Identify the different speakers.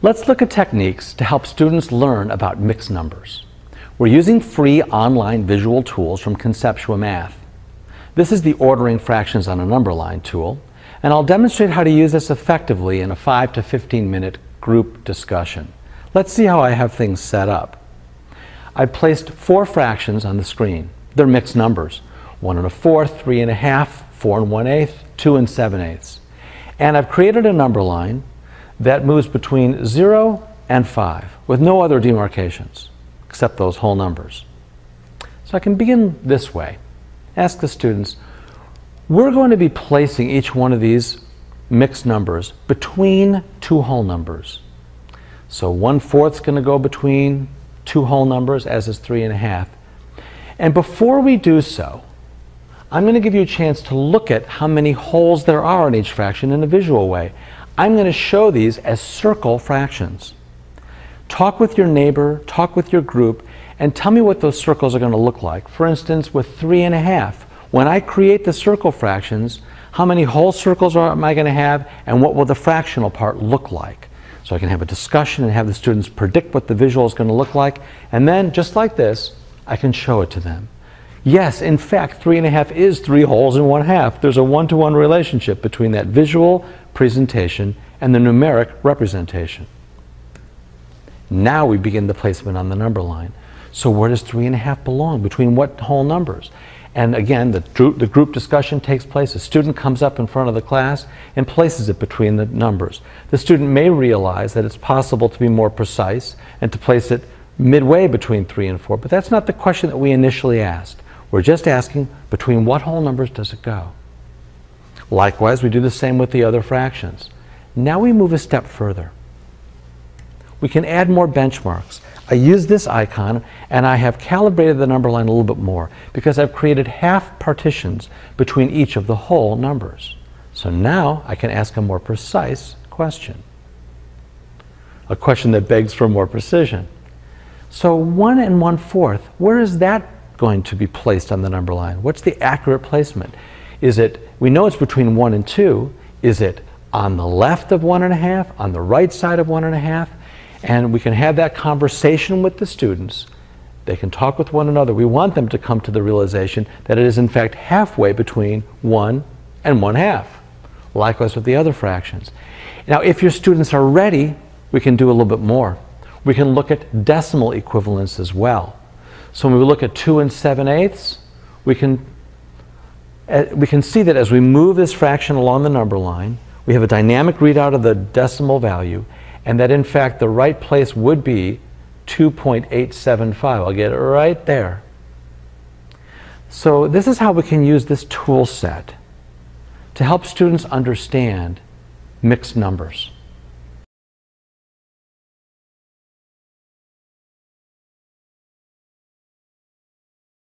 Speaker 1: Let's look at techniques to help students learn about mixed numbers. We're using free online visual tools from Conceptua Math. This is the Ordering Fractions on a Number Line tool, and I'll demonstrate how to use this effectively in a 5 to 15 minute group discussion. Let's see how I have things set up. I placed four fractions on the screen. They're mixed numbers. 1 and a fourth, 3 and a half, 4 and 1 eighth, 2 and 7 eighths. And I've created a number line that moves between 0 and 5 with no other demarcations except those whole numbers. So I can begin this way. Ask the students, we're going to be placing each one of these mixed numbers between two whole numbers. So one fourth is going to go between two whole numbers, as is three and a half. And before we do so, I'm going to give you a chance to look at how many wholes there are in each fraction in a visual way. I'm going to show these as circle fractions. Talk with your neighbor, talk with your group, and tell me what those circles are going to look like. For instance, with three and a half, when I create the circle fractions, how many whole circles are, am I going to have, and what will the fractional part look like? So I can have a discussion and have the students predict what the visual is going to look like, and then, just like this, I can show it to them. Yes, in fact, three and a half is three wholes in one half. There's a one-to-one -one relationship between that visual presentation and the numeric representation. Now we begin the placement on the number line. So where does three and a half belong? Between what whole numbers? And again, the, the group discussion takes place. A student comes up in front of the class and places it between the numbers. The student may realize that it's possible to be more precise and to place it midway between 3 and 4, but that's not the question that we initially asked. We're just asking between what whole numbers does it go? Likewise, we do the same with the other fractions. Now we move a step further. We can add more benchmarks. I use this icon and I have calibrated the number line a little bit more because I've created half partitions between each of the whole numbers. So now I can ask a more precise question. A question that begs for more precision. So 1 and 1 fourth, where is that going to be placed on the number line? What's the accurate placement? Is it, we know it's between 1 and 2, is it on the left of 1.5, on the right side of 1.5? And we can have that conversation with the students. They can talk with one another. We want them to come to the realization that it is in fact halfway between 1 and 1 half. Likewise with the other fractions. Now if your students are ready, we can do a little bit more. We can look at decimal equivalents as well. So when we look at 2 and 7 eighths, we can, uh, we can see that as we move this fraction along the number line, we have a dynamic readout of the decimal value, and that in fact the right place would be 2.875. I'll get it right there. So this is how we can use this tool set to help students understand mixed numbers.